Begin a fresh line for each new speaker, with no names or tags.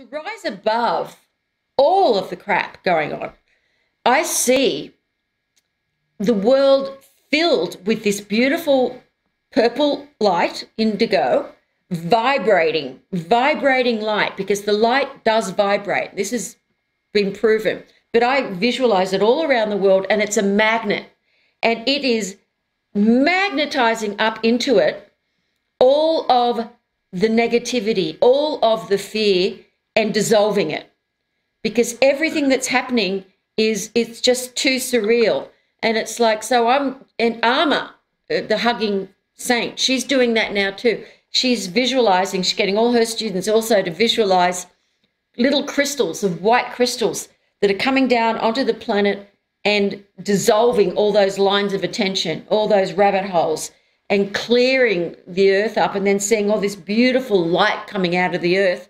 to rise above all of the crap going on, I see the world filled with this beautiful purple light, indigo, vibrating, vibrating light, because the light does vibrate. This has been proven. But I visualize it all around the world, and it's a magnet. And it is magnetizing up into it all of the negativity, all of the fear, and dissolving it. Because everything that's happening is it's just too surreal. And it's like, so I'm in Amma, uh, the hugging saint. She's doing that now too. She's visualizing, she's getting all her students also to visualize little crystals of white crystals that are coming down onto the planet and dissolving all those lines of attention, all those rabbit holes, and clearing the earth up, and then seeing all this beautiful light coming out of the earth